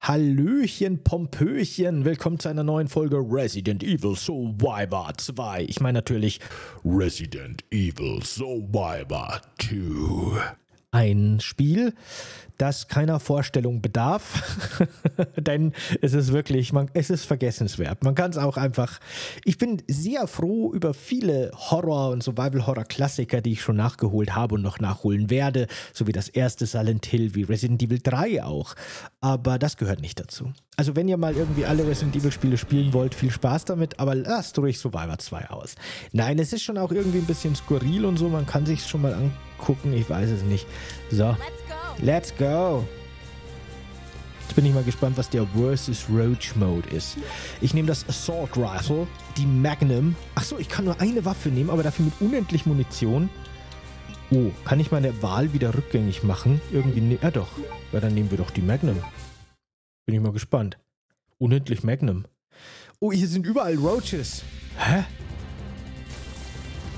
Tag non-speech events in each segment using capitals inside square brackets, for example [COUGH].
Hallöchen, Pompöchen, willkommen zu einer neuen Folge Resident Evil Survivor 2. Ich meine natürlich Resident Evil Survivor 2. Ein Spiel, das keiner Vorstellung bedarf, [LAUGHS] denn es ist wirklich, man, es ist vergessenswert. Man kann es auch einfach. Ich bin sehr froh über viele Horror- und Survival-Horror-Klassiker, die ich schon nachgeholt habe und noch nachholen werde, so wie das erste Silent Hill, wie Resident Evil 3 auch. Aber das gehört nicht dazu. Also, wenn ihr mal irgendwie alle Resident Evil-Spiele spielen wollt, viel Spaß damit, aber lasst ruhig Survivor 2 aus. Nein, es ist schon auch irgendwie ein bisschen skurril und so, man kann sich schon mal angucken, ich weiß es nicht. So. Let's go. Jetzt bin ich mal gespannt, was der Versus Roach Mode ist. Ich nehme das Assault Rifle, die Magnum. Achso, ich kann nur eine Waffe nehmen, aber dafür mit unendlich Munition. Oh, kann ich meine Wahl wieder rückgängig machen? Irgendwie, ne ja doch. Ja, dann nehmen wir doch die Magnum. Bin ich mal gespannt. Unendlich Magnum. Oh, hier sind überall Roaches. Hä?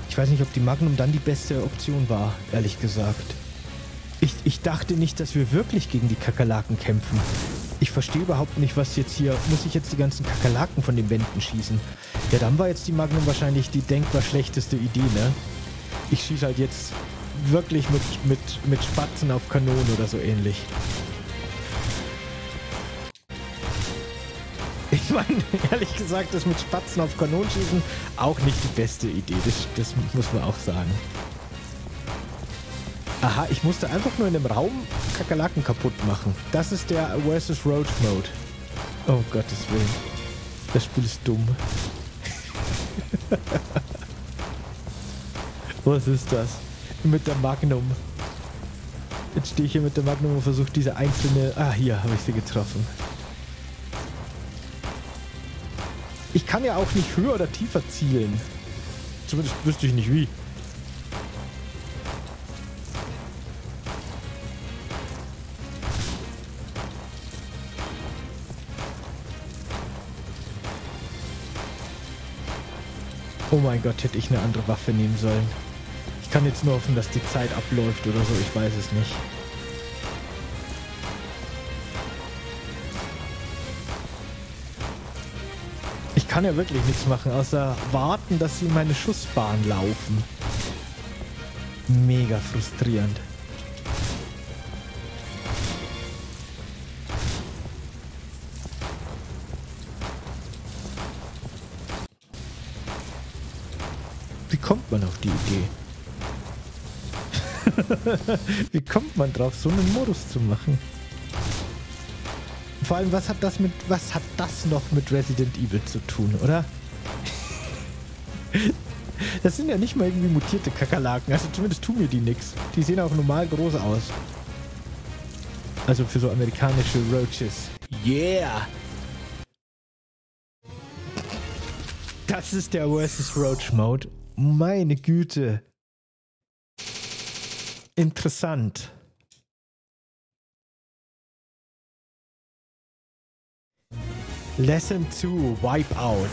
Ich weiß nicht, ob die Magnum dann die beste Option war, ehrlich gesagt. Ich, ich dachte nicht, dass wir wirklich gegen die Kakerlaken kämpfen. Ich verstehe überhaupt nicht, was jetzt hier... Muss ich jetzt die ganzen Kakerlaken von den Wänden schießen? Ja, dann war jetzt die Magnum wahrscheinlich die denkbar schlechteste Idee, ne? Ich schieße halt jetzt wirklich mit, mit, mit Spatzen auf Kanonen oder so ähnlich. Ich meine, [LAUGHS] ehrlich gesagt, das mit Spatzen auf Kanonen schießen auch nicht die beste Idee. Das, das muss man auch sagen. Aha, ich musste einfach nur in dem Raum Kakerlaken kaputt machen. Das ist der Versus Roach Mode. Oh Gottes Willen. Das Spiel ist dumm. [LAUGHS] Was ist das? Mit der Magnum. Jetzt stehe ich hier mit der Magnum und versuche diese einzelne... Ah, hier habe ich sie getroffen. Ich kann ja auch nicht höher oder tiefer zielen. Zumindest wüsste ich nicht wie. Oh mein Gott, hätte ich eine andere Waffe nehmen sollen. Ich kann jetzt nur hoffen, dass die Zeit abläuft oder so, ich weiß es nicht. Ich kann ja wirklich nichts machen, außer warten, dass sie in meine Schussbahn laufen. Mega frustrierend. Wie kommt man auf die Idee? [LAUGHS] Wie kommt man drauf, so einen Modus zu machen? Vor allem, was hat das mit, was hat das noch mit Resident Evil zu tun, oder? [LAUGHS] Das sind ja nicht mal irgendwie mutierte Kakerlaken, also zumindest tun mir die nichts. Die sehen auch normal groß aus. Also für so amerikanische Roaches. Yeah! Das ist der Versus Roach Mode. Meine Güte. Interessant. Lesson 2, Wipeout.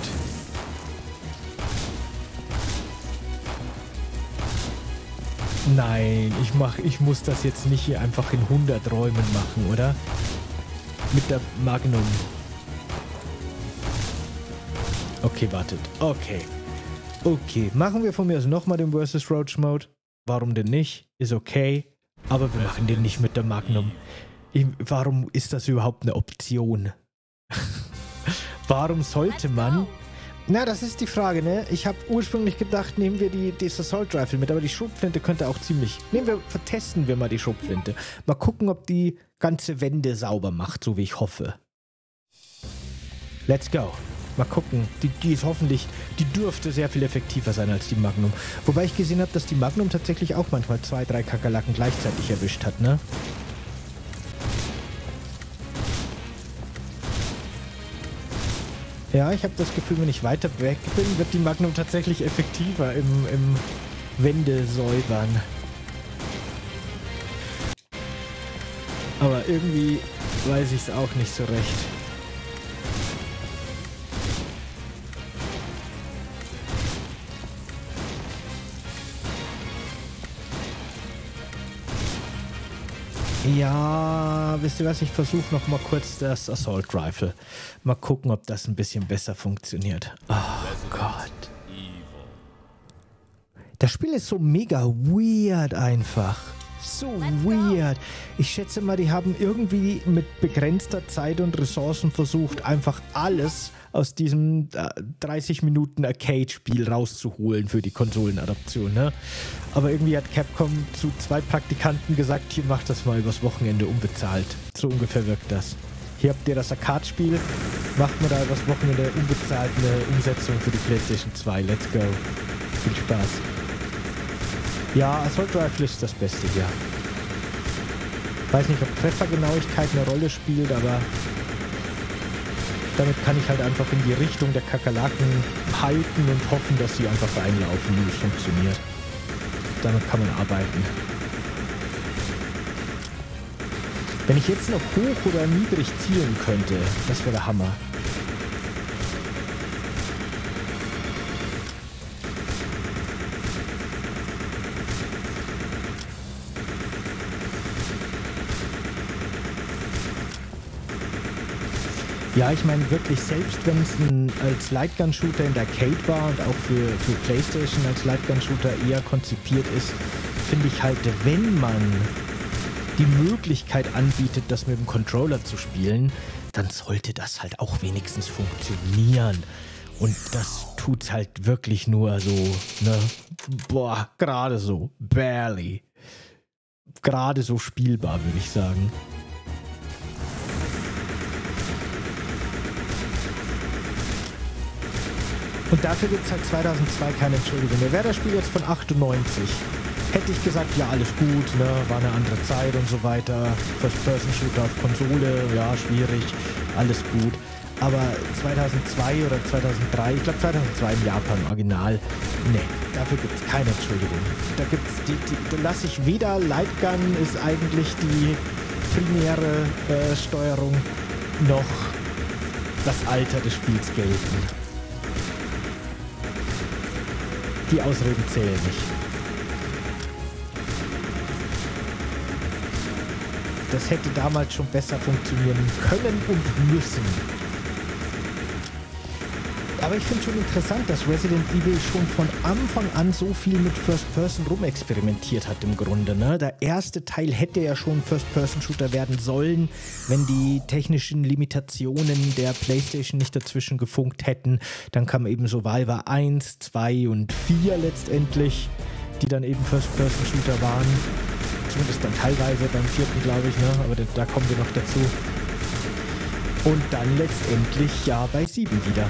Nein, ich mach, ich muss das jetzt nicht hier einfach in 100 Räumen machen, oder? Mit der Magnum. Okay, wartet. Okay. Okay, machen wir von mir aus nochmal den Versus Roach Mode. Warum denn nicht? Ist okay. Aber wir machen den nicht mit der Magnum. Ich, warum ist das überhaupt eine Option? [LAUGHS] warum sollte man... Na, das ist die Frage, ne? Ich habe ursprünglich gedacht, nehmen wir die, das Assault Rifle mit, aber die Schrotflinte könnte auch ziemlich... Nehmen wir, vertesten wir mal die Schrotflinte. Mal gucken, ob die ganze Wände sauber macht, so wie ich hoffe. Let's go. Mal gucken. Die, die ist hoffentlich, die dürfte sehr viel effektiver sein als die Magnum. Wobei ich gesehen habe, dass die Magnum tatsächlich auch manchmal zwei, drei Kakerlaken gleichzeitig erwischt hat, ne? Ja, ich habe das Gefühl, wenn ich weiter weg bin, wird die Magnum tatsächlich effektiver im, im Wände säubern. Aber irgendwie weiß ich es auch nicht so recht. Ja, wisst ihr was? Ich versuche noch mal kurz das Assault Rifle. Mal gucken, ob das ein bisschen besser funktioniert. Oh Gott. Das Spiel ist so mega weird einfach. So weird. Ich schätze mal, die haben irgendwie mit begrenzter Zeit und Ressourcen versucht, einfach alles aus diesem 30 äh, Minuten Arcade-Spiel rauszuholen für die Konsolenadaption. Ne? Aber irgendwie hat Capcom zu zwei Praktikanten gesagt, hier macht das mal übers Wochenende unbezahlt. So ungefähr wirkt das. Hier habt ihr das Arcade-Spiel, macht mir da übers Wochenende unbezahlt eine Umsetzung für die PlayStation 2. Let's go. Viel Spaß. Ja, Assault Rifle ist das Beste hier. Weiß nicht, ob Treffergenauigkeit eine Rolle spielt, aber damit kann ich halt einfach in die Richtung der Kakerlaken halten und hoffen, dass sie einfach reinlaufen und es funktioniert. Damit kann man arbeiten. Wenn ich jetzt noch hoch oder niedrig zielen könnte, das wäre der Hammer. Ja, ich meine wirklich, selbst wenn es als Lightgun-Shooter in der Arcade war und auch für, für PlayStation als Lightgun-Shooter eher konzipiert ist, finde ich halt, wenn man die Möglichkeit anbietet, das mit dem Controller zu spielen, dann sollte das halt auch wenigstens funktionieren. Und das tut halt wirklich nur so, ne? Boah, gerade so, barely. Gerade so spielbar, würde ich sagen. Und dafür gibt es halt 2002 keine Entschuldigung mehr. Wäre das Spiel jetzt von 98, hätte ich gesagt, ja, alles gut, ne? war eine andere Zeit und so weiter. First-Person-Shooter auf Konsole, ja, schwierig, alles gut. Aber 2002 oder 2003, ich glaube 2002 im Japan Original, ne, dafür gibt es keine Entschuldigung. Da gibt's die, die, da lasse ich weder Lightgun ist eigentlich die primäre äh, Steuerung, noch das Alter des Spiels gelten. Die Ausreden zählen nicht. Das hätte damals schon besser funktionieren können und müssen. Aber ich finde schon interessant, dass Resident Evil schon von Anfang an so viel mit First Person rumexperimentiert hat im Grunde. Ne? Der erste Teil hätte ja schon First Person Shooter werden sollen, wenn die technischen Limitationen der PlayStation nicht dazwischen gefunkt hätten. Dann kam eben Survivor 1, 2 und 4 letztendlich, die dann eben First Person Shooter waren. Zumindest dann teilweise beim vierten, glaube ich, ne? aber da, da kommen wir noch dazu. Und dann letztendlich ja bei 7 wieder.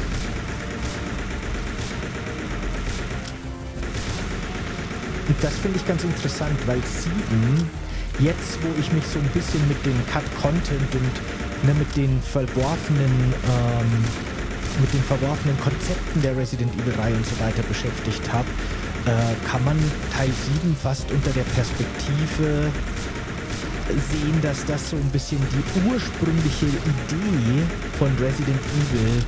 Das finde ich ganz interessant, weil 7, jetzt wo ich mich so ein bisschen mit dem Cut-Content und ne, mit den verworfenen, ähm, mit den verworfenen Konzepten der Resident Evil-Reihe und so weiter beschäftigt habe, äh, kann man Teil 7 fast unter der Perspektive sehen, dass das so ein bisschen die ursprüngliche Idee von Resident Evil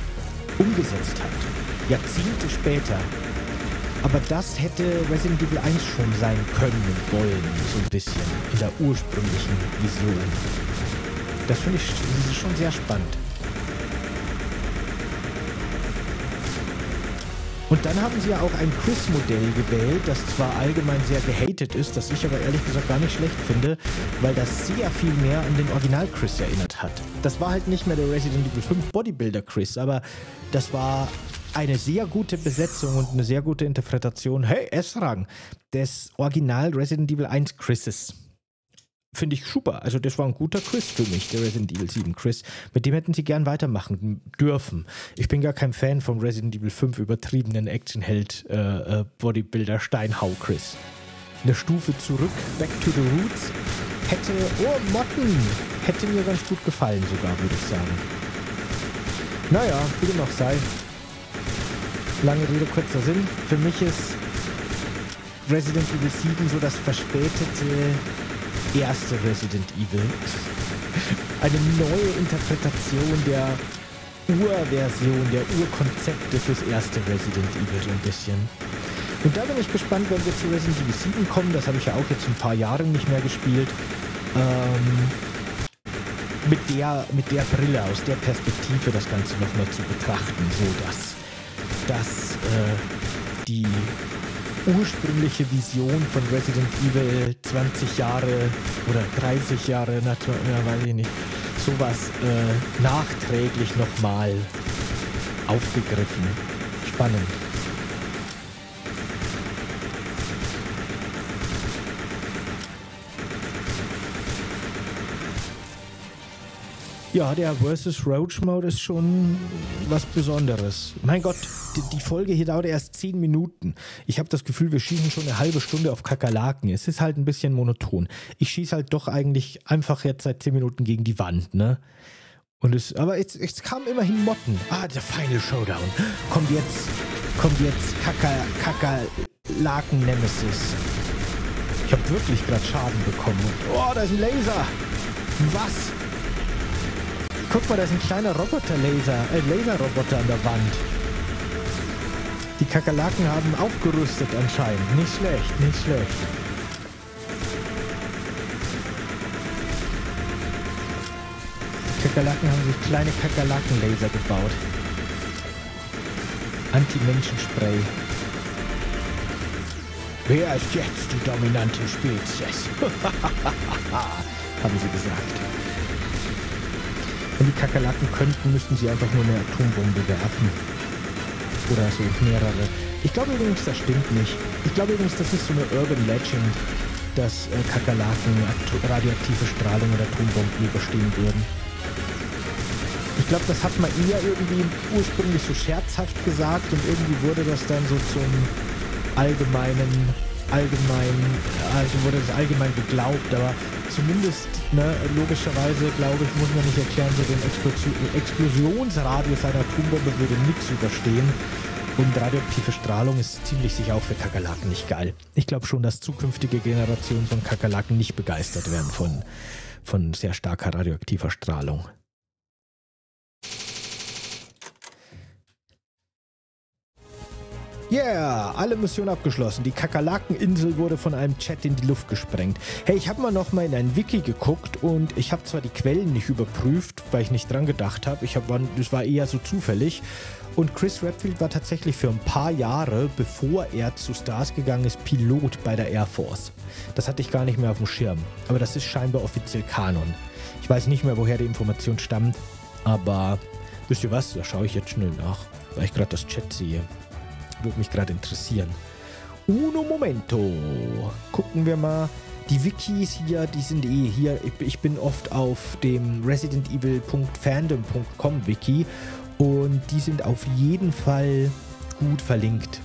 umgesetzt hat. Jahrzehnte später aber das hätte Resident Evil 1 schon sein können und wollen, so ein bisschen, in der ursprünglichen Vision. Das finde ich das schon sehr spannend. Und dann haben sie ja auch ein Chris-Modell gewählt, das zwar allgemein sehr gehatet ist, das ich aber ehrlich gesagt gar nicht schlecht finde, weil das sehr viel mehr an den Original-Chris erinnert hat. Das war halt nicht mehr der Resident Evil 5 Bodybuilder Chris, aber das war eine sehr gute Besetzung und eine sehr gute Interpretation, hey, S-Rang, des Original Resident Evil 1 Chrises. Finde ich super. Also, das war ein guter Chris für mich, der Resident Evil 7 Chris. Mit dem hätten sie gern weitermachen dürfen. Ich bin gar kein Fan vom Resident Evil 5 übertriebenen Actionheld äh, äh, Bodybuilder Steinhau Chris. Eine Stufe zurück, back to the roots. Hätte, oh, Motten, hätte mir ganz gut gefallen sogar, würde ich sagen. Naja, wie dem auch sei. Lange Rede, kurzer Sinn. Für mich ist Resident Evil 7 so das verspätete erste Resident Evil. [LAUGHS] Eine neue Interpretation der Urversion, der Urkonzepte fürs erste Resident Evil so ein bisschen. Und da bin ich gespannt, wenn wir zu Resident Evil 7 kommen. Das habe ich ja auch jetzt ein paar Jahre nicht mehr gespielt. ähm, mit, der, mit der Brille, aus der Perspektive das Ganze nochmal zu betrachten, so dass, dass äh, die ursprüngliche Vision von Resident Evil 20 Jahre oder 30 Jahre, na, weiß ich nicht, sowas äh, nachträglich nochmal aufgegriffen. Spannend. Ja, der Versus Roach Mode ist schon was Besonderes. Mein Gott, die, Folge hier dauert erst 10 Minuten. Ich habe das Gefühl, wir schießen schon eine halbe Stunde auf Kakerlaken. Es ist halt ein bisschen monoton. Ich schieße halt doch eigentlich einfach jetzt seit 10 Minuten gegen die Wand, ne? Und es, aber jetzt, jetzt kamen immerhin Motten. Ah, der Final Showdown. Kommt jetzt, kommt jetzt Kacker, Kakerlaken Nemesis. Ich habe wirklich gerade Schaden bekommen. Oh, da ist ein Laser. Was? Guck mal, da ist ein kleiner Roboter-Laser, äh, Laserroboter an der Wand. Die Kakerlaken haben aufgerüstet anscheinend. Nicht schlecht, nicht schlecht. Die Kakerlaken haben sich kleine Kakerlaken-Laser gebaut. Anti-Menschenspray. Wer ist jetzt die dominante Spezies? [LAUGHS] haben sie gesagt. Wenn die Kakerlaken könnten, müssten sie einfach nur eine Atombombe werfen. Oder so mehrere. Ich glaube übrigens, das stimmt nicht. Ich glaube übrigens, das ist so eine Urban Legend, dass äh, Kakerlaken radioaktive Strahlung oder Atombomben überstehen würden. Ich glaube, das hat man eher irgendwie ursprünglich so scherzhaft gesagt und irgendwie wurde das dann so zum allgemeinen, allgemein, also wurde das allgemein geglaubt, aber zumindest, ne, logischerweise, glaube ich, muss man nicht erklären, so den Explosionsradius einer Atombombe würde nichts überstehen. Und radioaktive Strahlung ist ziemlich sicher auch für Kakerlaken nicht geil. Ich glaube schon, dass zukünftige Generationen von Kakerlaken nicht begeistert werden von, von sehr starker radioaktiver Strahlung. Yeah, alle Missionen abgeschlossen. Die Kakerlakeninsel wurde von einem Chat in die Luft gesprengt. Hey, ich habe mal noch mal in ein Wiki geguckt und ich habe zwar die Quellen nicht überprüft, weil ich nicht dran gedacht habe. Ich habe, das war eher so zufällig. Und Chris Redfield war tatsächlich für ein paar Jahre, bevor er zu Stars gegangen ist, Pilot bei der Air Force. Das hatte ich gar nicht mehr auf dem Schirm. Aber das ist scheinbar offiziell Kanon. Ich weiß nicht mehr, woher die Information stammt, aber wisst ihr was? Da schaue ich jetzt schnell nach, weil ich gerade das Chat sehe. Würde mich gerade interessieren. Uno momento. Gucken wir mal. Die Wikis hier, die sind eh hier. Ich bin oft auf dem residentevil.fandom.com Wiki und die sind auf jeden Fall gut verlinkt.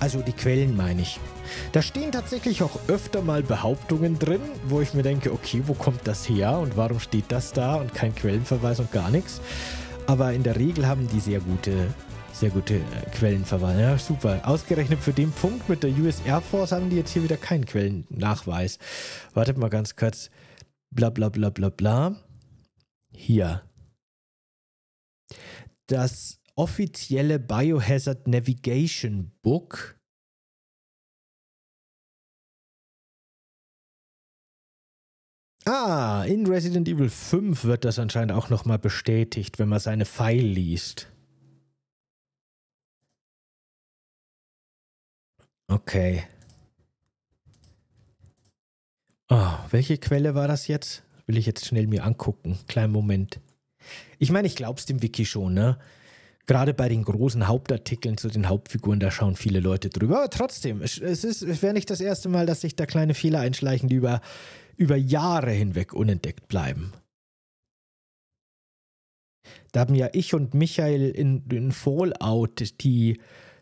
Also die Quellen meine ich. Da stehen tatsächlich auch öfter mal Behauptungen drin, wo ich mir denke, okay, wo kommt das her und warum steht das da und kein Quellenverweis und gar nichts. Aber in der Regel haben die sehr gute sehr gute äh, Quellenverwahl. Ja, super. Ausgerechnet für den Punkt mit der US Air Force haben die jetzt hier wieder keinen Quellennachweis. Wartet mal ganz kurz. Bla bla bla bla bla. Hier. Das offizielle Biohazard Navigation Book Ah, in Resident Evil 5 wird das anscheinend auch nochmal bestätigt, wenn man seine Pfeil liest. Okay. Oh, welche Quelle war das jetzt? Will ich jetzt schnell mir angucken. Kleinen Moment. Ich meine, ich glaube es dem Wiki schon, ne? Gerade bei den großen Hauptartikeln zu den Hauptfiguren, da schauen viele Leute drüber. Aber trotzdem, es, es, es wäre nicht das erste Mal, dass sich da kleine Fehler einschleichen, die über, über Jahre hinweg unentdeckt bleiben. Da haben ja ich und Michael in, in Fallout die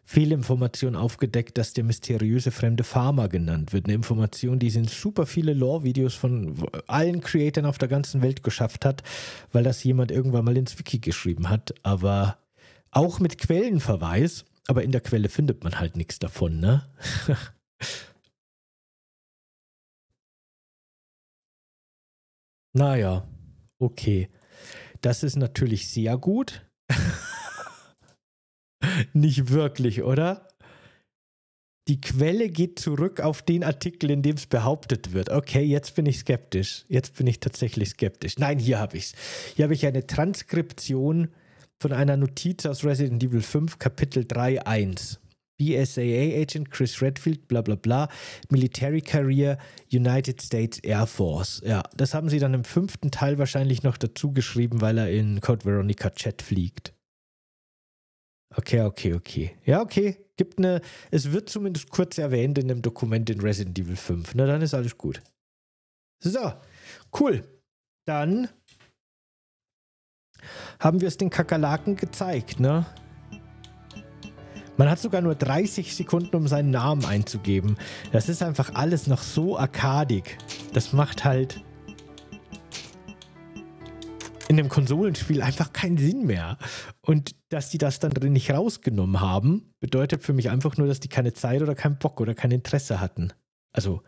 Fehlinformation aufgedeckt, dass der mysteriöse fremde Farmer genannt wird. Eine Information, die es in super viele Lore-Videos von allen Creatoren auf der ganzen Welt geschafft hat, weil das jemand irgendwann mal ins Wiki geschrieben hat. Aber auch mit Quellenverweis, aber in der Quelle findet man halt nichts davon, ne? [LAUGHS] naja, okay. Das ist natürlich sehr gut. [LAUGHS] [LAUGHS] Nicht wirklich, oder? Die Quelle geht zurück auf den Artikel, in dem es behauptet wird. Okay, jetzt bin ich skeptisch. Jetzt bin ich tatsächlich skeptisch. Nein, hier habe ich es. Hier habe ich eine Transkription von einer Notiz aus Resident Evil 5, Kapitel 3.1. BSAA Agent Chris Redfield, bla bla bla, Military Career, United States Air Force. Ja, das haben sie dann im fünften Teil wahrscheinlich noch dazu geschrieben, weil er in Code Veronica Chat fliegt. Okay, okay, okay. Ja, okay. Gibt eine, es wird zumindest kurz erwähnt in einem Dokument in Resident Evil 5. Na, dann ist alles gut. So, cool. Dann haben wir es den Kakerlaken gezeigt, ne? Man hat sogar nur 30 Sekunden, um seinen Namen einzugeben. Das ist einfach alles noch so arkadig. Das macht halt in dem Konsolenspiel einfach keinen Sinn mehr. Und dass die das dann drin nicht rausgenommen haben, bedeutet für mich einfach nur, dass die keine Zeit oder keinen Bock oder kein Interesse hatten. Also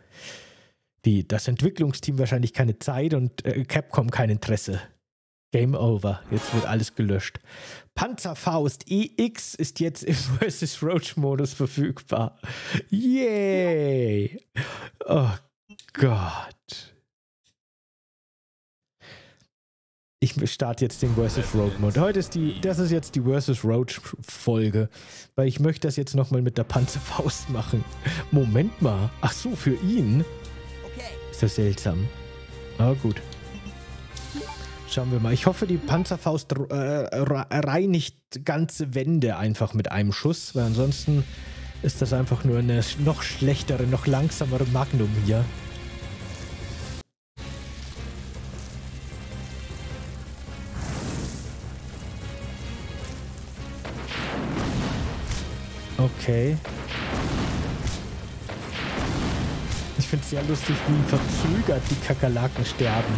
die, das Entwicklungsteam wahrscheinlich keine Zeit und äh, Capcom kein Interesse. Game over. Jetzt wird alles gelöscht. Panzerfaust EX ist jetzt im [LAUGHS] vs. Roach-Modus verfügbar. Yay! Oh Gott. Ich starte jetzt den Versus Road Mode. Heute ist die, das ist jetzt die Versus Roach Folge, weil ich möchte das jetzt nochmal mit der Panzerfaust machen. Moment mal. Ach so, für ihn? Ist das seltsam. Aber gut. Schauen wir mal. Ich hoffe, die Panzerfaust äh, reinigt ganze Wände einfach mit einem Schuss, weil ansonsten ist das einfach nur eine noch schlechtere, noch langsamere Magnum hier. Okay. Ich finde es sehr lustig, wie verzögert die Kakerlaken sterben.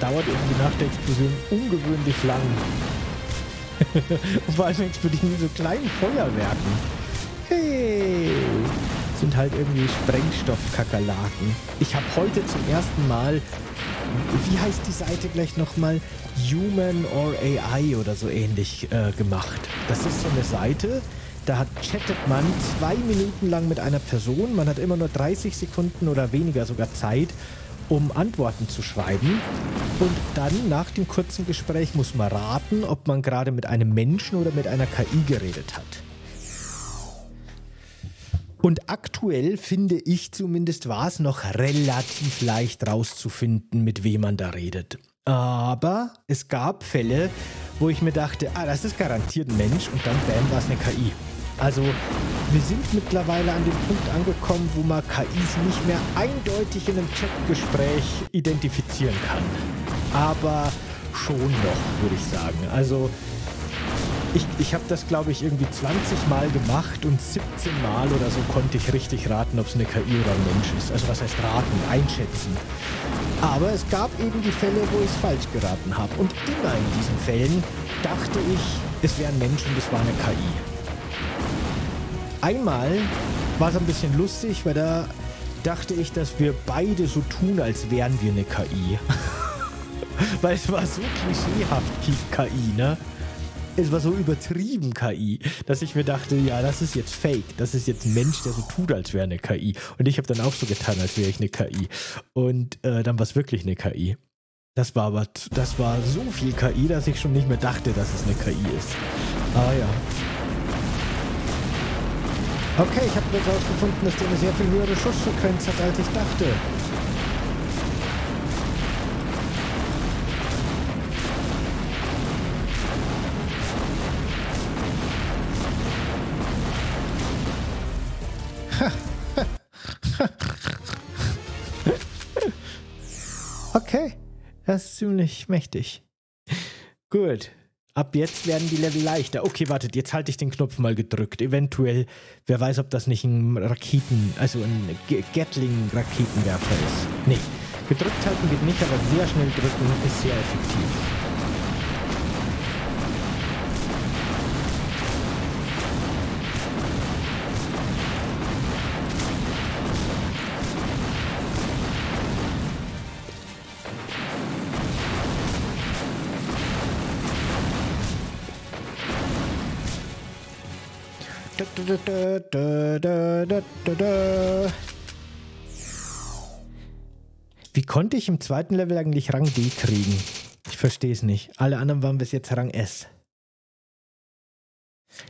Dauert irgendwie nach der Explosion ungewöhnlich lang. [LAUGHS] Vor allem explodieren die so kleinen Feuerwerken. Sind halt irgendwie Sprengstoffkakerlaken. Ich habe heute zum ersten Mal, wie heißt die Seite gleich nochmal? Human or AI oder so ähnlich äh, gemacht. Das ist so eine Seite, da hat, chattet man zwei Minuten lang mit einer Person. Man hat immer nur 30 Sekunden oder weniger sogar Zeit, um Antworten zu schreiben. Und dann nach dem kurzen Gespräch muss man raten, ob man gerade mit einem Menschen oder mit einer KI geredet hat. Und aktuell finde ich zumindest war es noch relativ leicht rauszufinden, mit wem man da redet. Aber es gab Fälle, wo ich mir dachte, ah, das ist garantiert ein Mensch und dann bam, war es eine KI. Also wir sind mittlerweile an dem Punkt angekommen, wo man KIs nicht mehr eindeutig in einem Chatgespräch identifizieren kann. Aber schon noch, würde ich sagen. Also ich, ich habe das, glaube ich, irgendwie 20 Mal gemacht und 17 Mal oder so konnte ich richtig raten, ob es eine KI oder ein Mensch ist. Also was heißt raten? Einschätzen. Aber es gab eben die Fälle, wo ich es falsch geraten habe. Und immer in diesen Fällen dachte ich, es wäre ein Mensch und es war eine KI. Einmal war es ein bisschen lustig, weil da dachte ich, dass wir beide so tun, als wären wir eine KI. [LAUGHS] weil es war so klischeehaft KI, ne? Es war so übertrieben KI, dass ich mir dachte, ja, das ist jetzt Fake. Das ist jetzt ein Mensch, der so tut, als wäre eine KI. Und ich habe dann auch so getan, als wäre ich eine KI. Und äh, dann war es wirklich eine KI. Das war aber, das war so viel KI, dass ich schon nicht mehr dachte, dass es eine KI ist. Ah ja. Okay, ich habe jetzt herausgefunden, dass der eine sehr viel höhere Schussfrequenz hat, als ich dachte. Okay, das ist ziemlich mächtig. Gut. Ab jetzt werden die Level leichter. Okay, wartet, jetzt halte ich den Knopf mal gedrückt. Eventuell, wer weiß, ob das nicht ein Raketen, also ein Gatling-Raketenwerfer ist. Nee, gedrückt halten geht nicht, aber sehr schnell drücken ist sehr effektiv. Wie konnte ich im zweiten Level eigentlich Rang D kriegen? Ich verstehe es nicht. Alle anderen waren bis jetzt Rang S.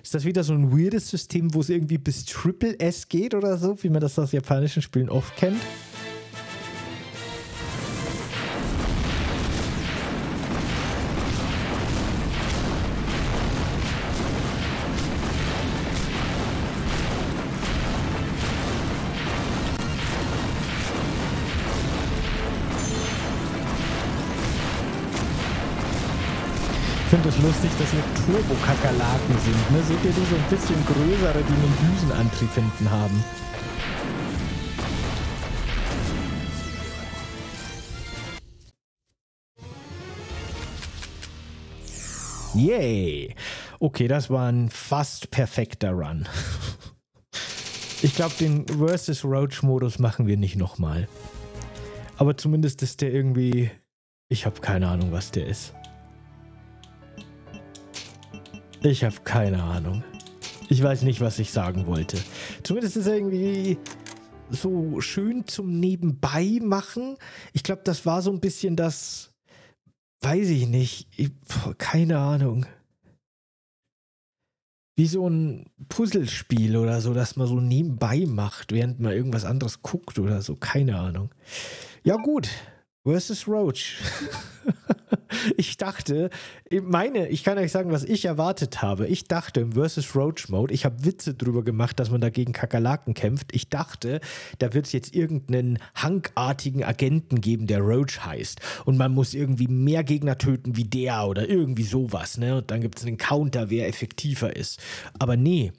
Ist das wieder so ein weirdes System, wo es irgendwie bis Triple S geht oder so, wie man das aus japanischen Spielen oft kennt? Finde es lustig, dass hier Turbo-Kakerlaken sind. Ne? Seht ihr die so ein bisschen größere, die einen Düsenantrieb hinten haben? Yay! Okay, das war ein fast perfekter Run. [LAUGHS] Ich glaube, den Versus Roach-Modus machen wir nicht nochmal. Aber zumindest ist der irgendwie... Ich habe keine Ahnung, was der ist. Ich habe keine Ahnung. Ich weiß nicht, was ich sagen wollte. Zumindest ist irgendwie so schön zum Nebenbei machen. Ich glaube, das war so ein bisschen das. Weiß ich nicht. Ich, keine Ahnung. Wie so ein Puzzlespiel oder so, das man so nebenbei macht, während man irgendwas anderes guckt oder so. Keine Ahnung. Ja, gut. Versus Roach. [LAUGHS] ich dachte, meine, ich kann euch sagen, was ich erwartet habe. Ich dachte im Versus Roach Mode, ich habe Witze drüber gemacht, dass man dagegen Kakerlaken kämpft. Ich dachte, da wird es jetzt irgendeinen hankartigen Agenten geben, der Roach heißt. Und man muss irgendwie mehr Gegner töten wie der oder irgendwie sowas. Ne? Und dann gibt es einen Counter, wer effektiver ist. Aber nee,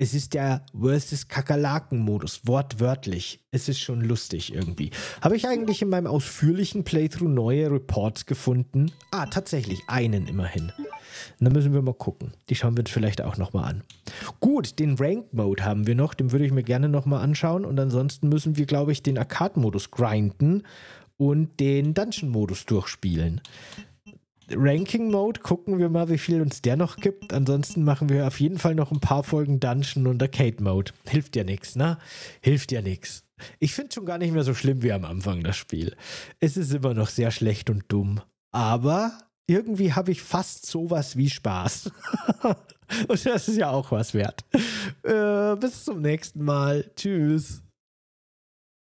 es ist der versus Kakerlaken-Modus, wortwörtlich. Es ist schon lustig irgendwie. Habe ich eigentlich in meinem ausführlichen Playthrough neue Reports gefunden? Ah, tatsächlich, einen immerhin. Und dann müssen wir mal gucken. Die schauen wir uns vielleicht auch nochmal an. Gut, den Rank-Mode haben wir noch. Den würde ich mir gerne nochmal anschauen. Und ansonsten müssen wir, glaube ich, den Arcade-Modus grinden und den Dungeon-Modus durchspielen. Ranking Mode gucken wir mal, wie viel uns der noch gibt. Ansonsten machen wir auf jeden Fall noch ein paar Folgen Dungeon und Arcade Mode. Hilft ja nichts, ne? Hilft ja nichts. Ich finde schon gar nicht mehr so schlimm wie am Anfang das Spiel. Es ist immer noch sehr schlecht und dumm. Aber irgendwie habe ich fast sowas wie Spaß. [LAUGHS] und das ist ja auch was wert. Äh, bis zum nächsten Mal. Tschüss.